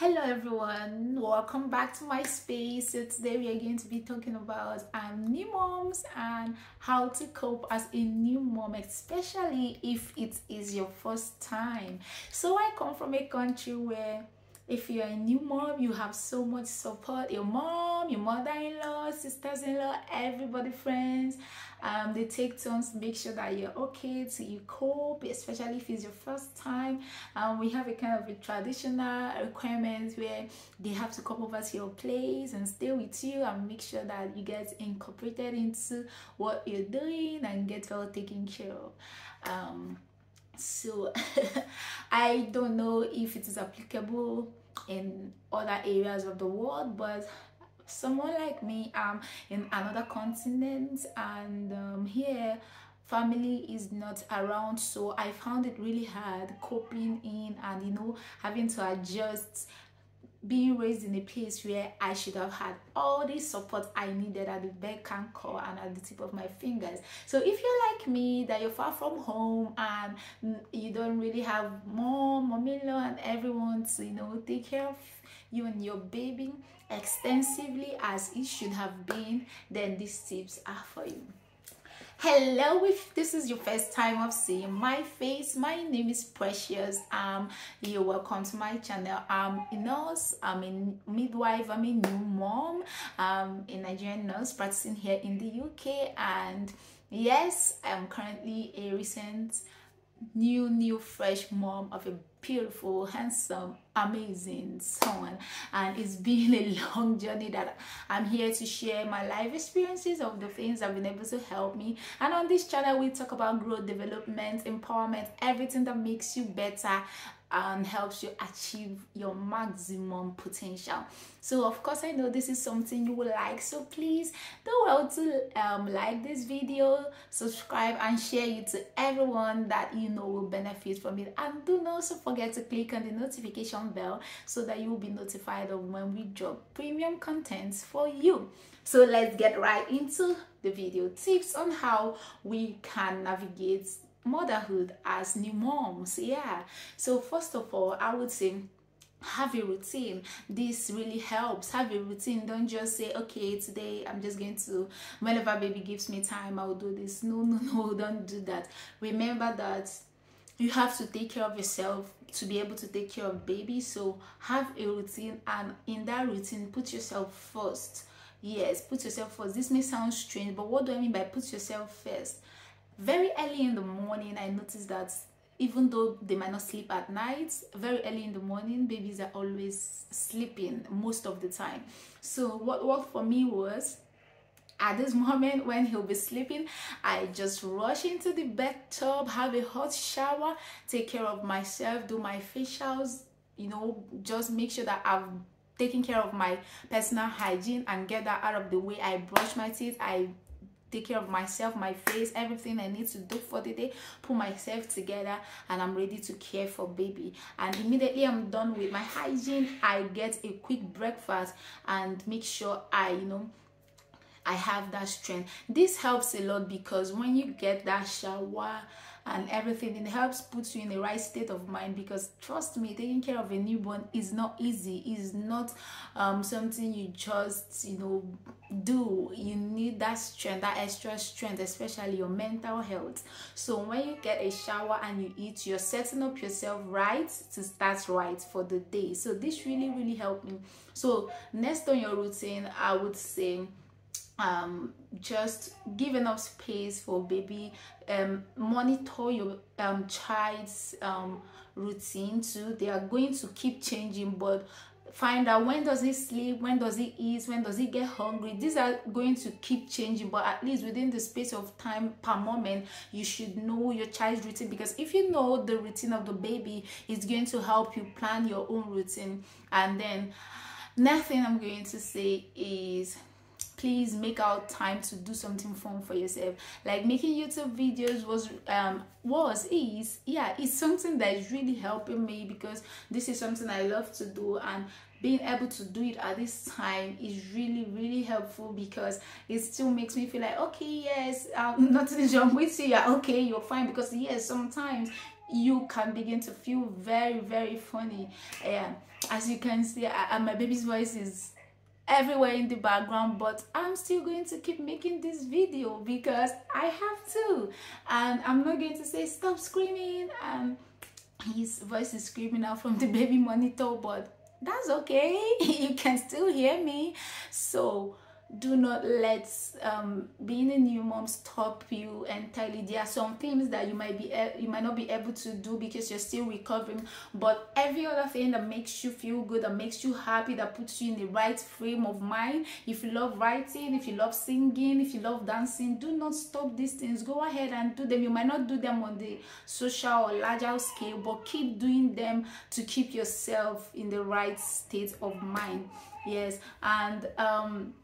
hello everyone. Welcome back to my space. So today we are going to be talking about um, new moms and how to cope as a new mom especially if it is your first time. So i come from a country where if you're a new mom you have so much support. Your mom your mother-in-law sisters-in-law everybody friends. Um, they take turns to make sure that you're okay to you cope especially if it's your first time. Um, we have a kind of a traditional requirement where they have to come over to your place and stay with you and make sure that you get incorporated into what you're doing and get well taken care of. Um, so i don't know if it is applicable in other areas of the world but someone like me um in another continent and um, here family is not around so i found it really hard coping in and you know having to adjust being raised in a place where I should have had all the support I needed at the beck and call and at the tip of my fingers. So if you're like me, that you're far from home and you don't really have mom, mom-in-law and everyone to, you know, take care of you and your baby extensively as it should have been, then these tips are for you hello if this is your first time of seeing my face my name is precious. Um you're welcome to my channel. I'm a nurse i'm a midwife i'm a new mom um a nigerian nurse practicing here in the uk and yes i'm currently a recent new new fresh mom of a beautiful handsome amazing son and it's been a long journey that i'm here to share my life experiences of the things that have been able to help me. And on this channel we talk about growth development empowerment everything that makes you better and helps you achieve your maximum potential. So of course i know this is something you will like so please don't well to um, like this video subscribe and share it to everyone that you know will benefit from it. And do not also forget to click on the notification bell so that you will be notified of when we drop premium content for you. So let's get right into the video. Tips on how we can navigate motherhood as new moms yeah. So first of all i would say have a routine. This really helps. Have a routine. Don't just say okay today i'm just going to whenever baby gives me time i'll do this. No no no don't do that. Remember that you have to take care of yourself to be able to take care of baby. So have a routine and in that routine put yourself first. Yes put yourself first. This may sound strange but what do i mean by put yourself first very early in the morning i noticed that even though they might not sleep at night very early in the morning babies are always sleeping most of the time. So what worked for me was at this moment when he'll be sleeping i just rush into the bathtub have a hot shower take care of myself do my facials you know just make sure that i've taken care of my personal hygiene and get that out of the way. I brush my teeth i take care of myself my face everything i need to do for the day put myself together and i'm ready to care for baby. And immediately i'm done with my hygiene i get a quick breakfast and make sure i you know I have that strength. This helps a lot because when you get that shower and everything, it helps put you in the right state of mind because trust me, taking care of a newborn is not easy. It's not um, something you just, you know, do. You need that strength, that extra strength, especially your mental health. So when you get a shower and you eat, you're setting up yourself right to start right for the day. So this really, really helped me. So next on your routine, I would say um, just give enough space for baby um, monitor your um, child's um, routine too. They are going to keep changing but find out when does he sleep when does he eat when does he get hungry. These are going to keep changing but at least within the space of time per moment you should know your child's routine. Because if you know the routine of the baby it's going to help you plan your own routine. And then next thing i'm going to say is please make out time to do something fun for yourself. Like making youtube videos was um was is yeah it's something that is really helping me because this is something i love to do and being able to do it at this time is really really helpful because it still makes me feel like okay yes um nothing is wrong with you yeah okay you're fine because yes sometimes you can begin to feel very very funny. Yeah as you can see I, my baby's voice is everywhere in the background but i'm still going to keep making this video because i have to. And i'm not going to say stop screaming. And his voice is screaming out from the baby monitor but that's okay. You can still hear me. So do not let um, being a new mom stop you entirely there are some things that you might be you might not be able to do because you're still recovering but every other thing that makes you feel good that makes you happy that puts you in the right frame of mind. If you love writing if you love singing if you love dancing do not stop these things. Go ahead and do them. You might not do them on the social or larger scale but keep doing them to keep yourself in the right state of mind. Yes and um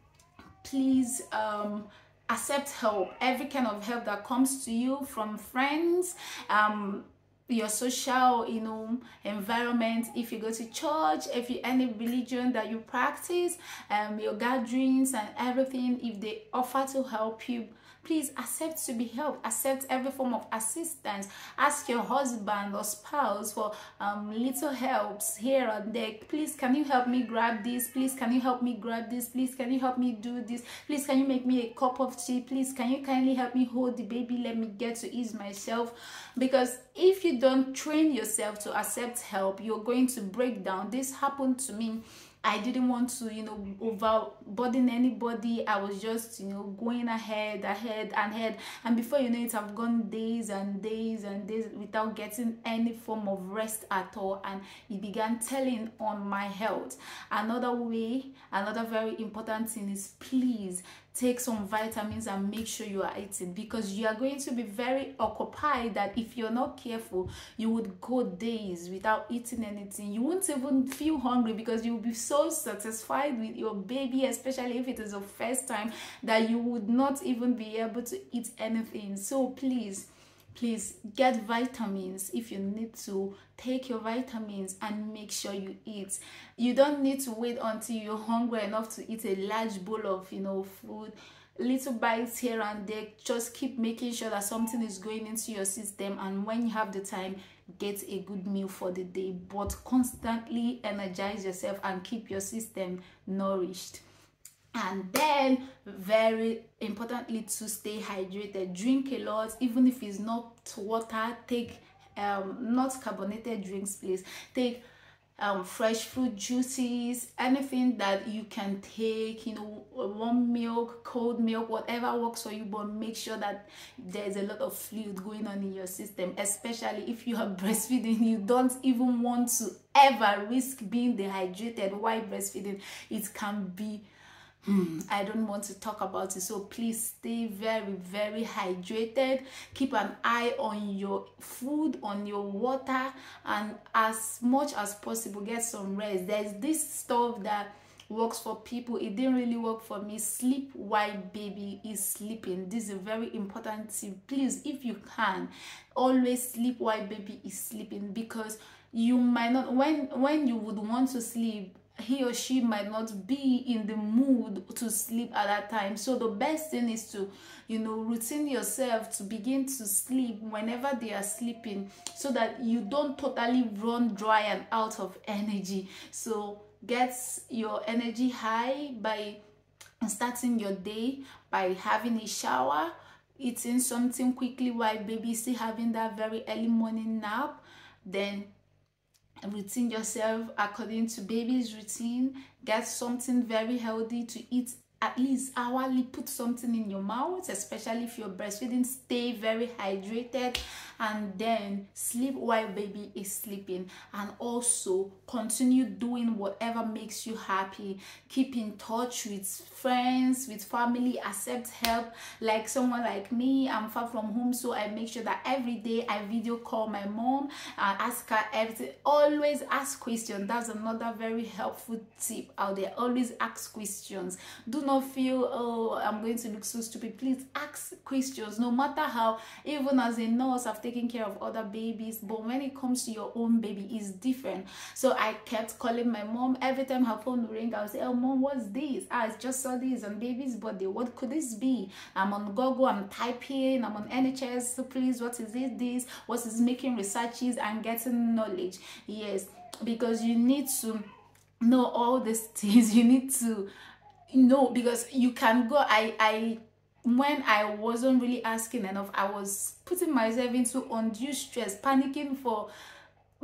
please um, accept help. Every kind of help that comes to you from friends um, your social you know environment. If you go to church if you any religion that you practice um your gatherings and everything if they offer to help you please accept to be helped. Accept every form of assistance. Ask your husband or spouse for um, little helps here and there. Please can you help me grab this? Please can you help me grab this? Please can you help me do this? Please can you make me a cup of tea? Please can you kindly help me hold the baby? Let me get to ease myself. Because if you don't train yourself to accept help you're going to break down. This happened to me I didn't want to, you know, overburden anybody. I was just, you know, going ahead, ahead, and ahead. And before you know it, I've gone days and days and days without getting any form of rest at all. And it began telling on my health. Another way, another very important thing is please take some vitamins and make sure you are eating because you are going to be very occupied that if you're not careful you would go days without eating anything. You won't even feel hungry because you'll be so satisfied with your baby especially if it is the first time that you would not even be able to eat anything. So please please get vitamins if you need to. Take your vitamins and make sure you eat. You don't need to wait until you're hungry enough to eat a large bowl of you know food. Little bites here and there. Just keep making sure that something is going into your system and when you have the time get a good meal for the day. But constantly energize yourself and keep your system nourished and then very importantly to stay hydrated. Drink a lot even if it's not water. Take um not carbonated drinks please. Take um, fresh fruit juices anything that you can take you know warm milk cold milk whatever works for you but make sure that there's a lot of fluid going on in your system especially if you are breastfeeding. You don't even want to ever risk being dehydrated while breastfeeding. It can be Hmm, I don't want to talk about it. So please stay very, very hydrated. Keep an eye on your food, on your water, and as much as possible, get some rest. There's this stuff that works for people it didn't really work for me sleep while baby is sleeping this is a very important thing please if you can always sleep while baby is sleeping because you might not when when you would want to sleep he or she might not be in the mood to sleep at that time. So the best thing is to you know routine yourself to begin to sleep whenever they are sleeping so that you don't totally run dry and out of energy. So get your energy high by starting your day by having a shower eating something quickly while baby still having that very early morning nap. Then routine yourself according to baby's routine get something very healthy to eat at least hourly put something in your mouth especially if you're breastfeeding stay very hydrated and then sleep while baby is sleeping. And also continue doing whatever makes you happy. Keep in touch with friends with family accept help. Like someone like me i'm far from home so i make sure that every day i video call my mom and ask her everything. Always ask questions. That's another very helpful tip out there. Always ask questions. Do not not feel oh i'm going to look so stupid. Please ask questions no matter how even as a nurse i've taken care of other babies but when it comes to your own baby it's different. So i kept calling my mom. Every time her phone would ring i'll say oh mom what's this? Ah, i just saw this on baby's birthday what could this be? I'm on google i'm typing i'm on nhs so please what is it this? What is making researches and getting knowledge? Yes because you need to know all these things. You need to know because you can go i i when i wasn't really asking enough i was putting myself into undue stress panicking for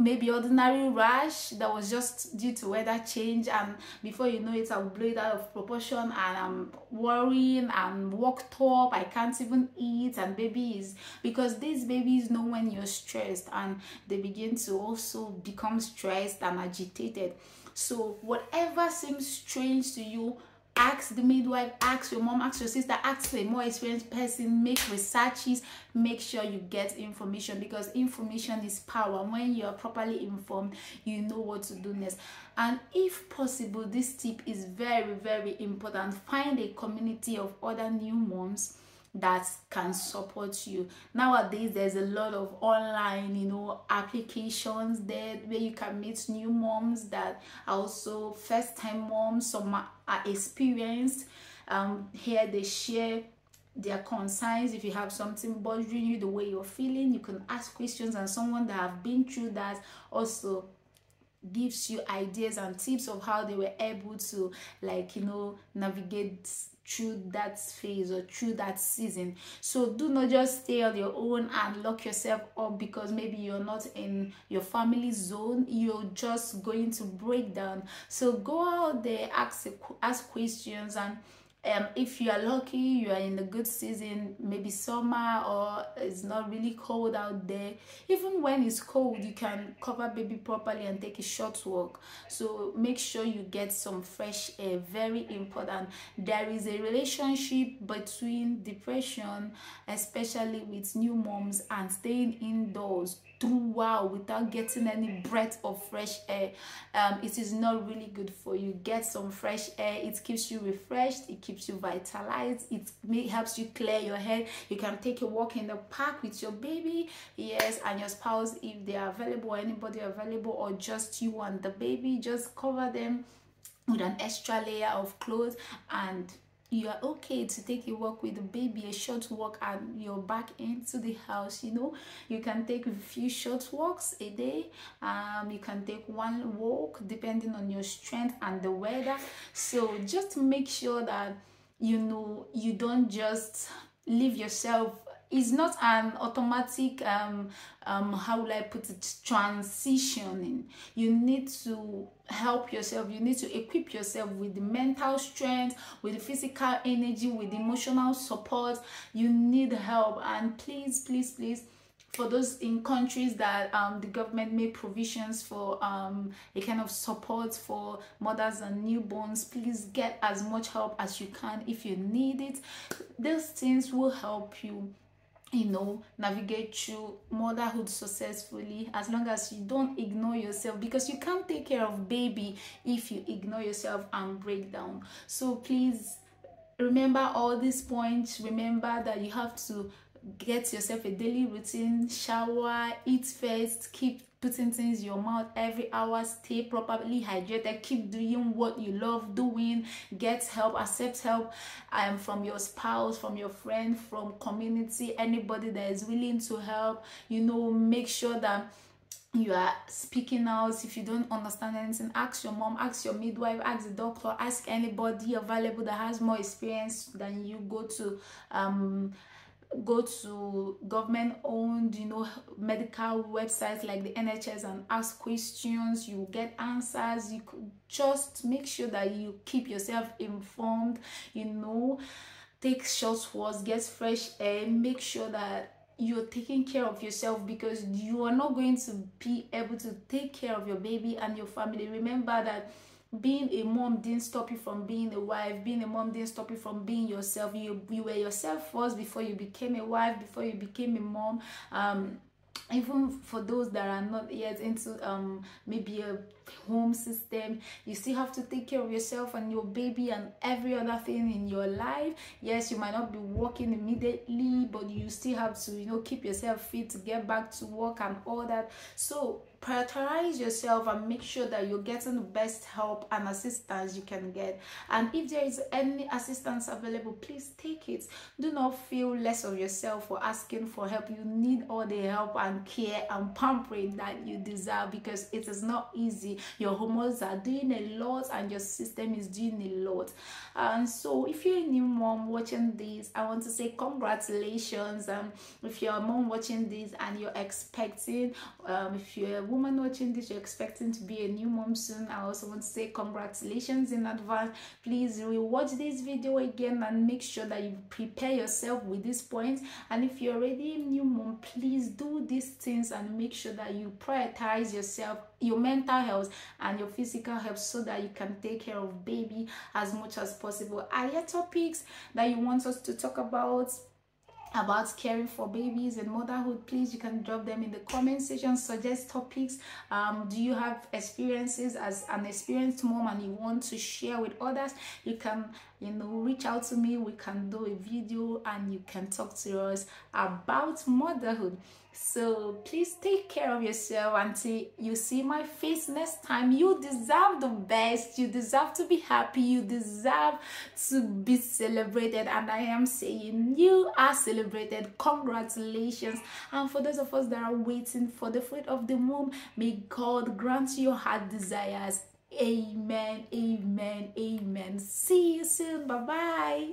maybe ordinary rash that was just due to weather change. And before you know it i'll blow it out of proportion and i'm worrying and worked up. I can't even eat and babies because these babies know when you're stressed and they begin to also become stressed and agitated. So whatever seems strange to you ask the midwife ask your mom ask your sister ask a more experienced person make researches make sure you get information because information is power. When you are properly informed you know what to do next. And if possible this tip is very very important. Find a community of other new moms that can support you. Nowadays there's a lot of online you know applications there where you can meet new moms that are also first time moms some are experienced. Um here they share their concerns. If you have something bothering you the way you're feeling you can ask questions. And someone that have been through that also gives you ideas and tips of how they were able to like you know navigate through that phase or through that season. So do not just stay on your own and lock yourself up because maybe you're not in your family zone. You're just going to break down. So go out there ask ask questions and um, if you are lucky you are in the good season maybe summer or it's not really cold out there. Even when it's cold you can cover baby properly and take a short walk. So make sure you get some fresh air very important. There is a relationship between depression especially with new moms and staying indoors do wow without getting any breath of fresh air. Um it is not really good for you. Get some fresh air. It keeps you refreshed. It keeps you vitalized. It may helps you clear your head. You can take a walk in the park with your baby. Yes and your spouse if they are available or anybody available or just you and the baby just cover them with an extra layer of clothes and you are okay to take a walk with the baby a short walk and you're back into the house you know? You can take a few short walks a day. Um you can take one walk depending on your strength and the weather. So just make sure that you know you don't just leave yourself it's not an automatic um um how will i put it transitioning. You need to help yourself. You need to equip yourself with the mental strength with the physical energy with emotional support. You need help. And please please please for those in countries that um, the government made provisions for um, a kind of support for mothers and newborns please get as much help as you can if you need it. These things will help you you know navigate through motherhood successfully as long as you don't ignore yourself because you can't take care of baby if you ignore yourself and break down. So please remember all these points. Remember that you have to get yourself a daily routine shower eat first keep putting things in your mouth every hour stay properly hydrated keep doing what you love doing get help accept help um, from your spouse from your friend from community anybody that is willing to help. You know make sure that you are speaking out. If you don't understand anything ask your mom ask your midwife ask the doctor ask anybody available that has more experience than you go to um go to government owned you know medical websites like the nhs and ask questions. You get answers. You could just make sure that you keep yourself informed you know. Take short walks get fresh air. Make sure that you're taking care of yourself because you are not going to be able to take care of your baby and your family. Remember that being a mom didn't stop you from being a wife being a mom didn't stop you from being yourself. You you were yourself first before you became a wife before you became a mom. Um even for those that are not yet into um maybe a home system you still have to take care of yourself and your baby and every other thing in your life. Yes you might not be working immediately but you still have to you know keep yourself fit to get back to work and all that. So prioritize yourself and make sure that you're getting the best help and assistance you can get. And if there is any assistance available please take it. Do not feel less of yourself for asking for help. You need all the help and care and pampering that you deserve because it is not easy. Your hormones are doing a lot and your system is doing a lot. And so if you're a new mom watching this i want to say congratulations. Um if you're a mom watching this and you're expecting um if you're woman watching this, you're expecting to be a new mom soon, I also want to say congratulations in advance. Please rewatch this video again and make sure that you prepare yourself with these points. And if you're already a new mom, please do these things and make sure that you prioritize yourself your mental health and your physical health so that you can take care of baby as much as possible are there topics that you want us to talk about about caring for babies and motherhood please you can drop them in the comment section suggest topics. Um, do you have experiences as an experienced mom and you want to share with others? You can you know reach out to me. We can do a video and you can talk to us about motherhood. So please take care of yourself until you see my face next time. You deserve the best. You deserve to be happy. You deserve to be celebrated. And i am saying you are celebrated congratulations and for those of us that are waiting for the fruit of the womb may god grant your heart desires Amen, amen, amen. See you soon. Bye bye.